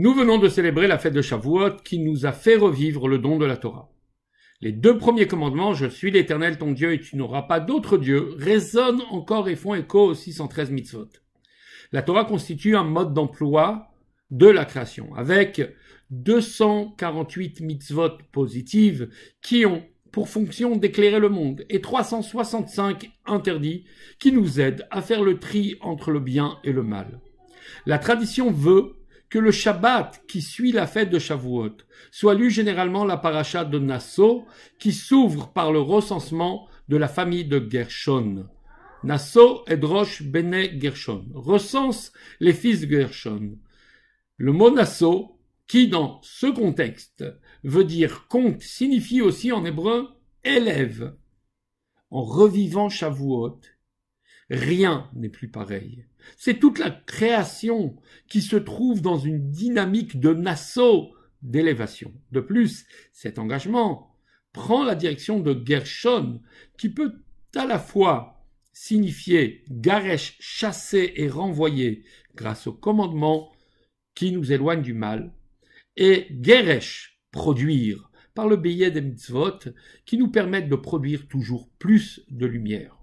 Nous venons de célébrer la fête de Shavuot qui nous a fait revivre le don de la Torah. Les deux premiers commandements, je suis l'éternel ton Dieu et tu n'auras pas d'autre Dieu, résonnent encore et font écho aux 613 mitzvot. La Torah constitue un mode d'emploi de la création, avec 248 mitzvot positives qui ont pour fonction d'éclairer le monde et 365 interdits qui nous aident à faire le tri entre le bien et le mal. La tradition veut que le Shabbat qui suit la fête de Shavuot soit lu généralement la paracha de Nassau qui s'ouvre par le recensement de la famille de Gershon. Nassau et Drosh Bene Gershon recense les fils de Gershon. Le mot Nassau, qui dans ce contexte veut dire compte, signifie aussi en hébreu élève. En revivant Shavuot, rien n'est plus pareil. C'est toute la création qui se trouve dans une dynamique de Nassau d'élévation. De plus, cet engagement prend la direction de Gershon, qui peut à la fois signifier Garesh chasser et renvoyer grâce au commandement qui nous éloigne du mal, et Geresh produire par le billet des mitzvot qui nous permettent de produire toujours plus de lumière.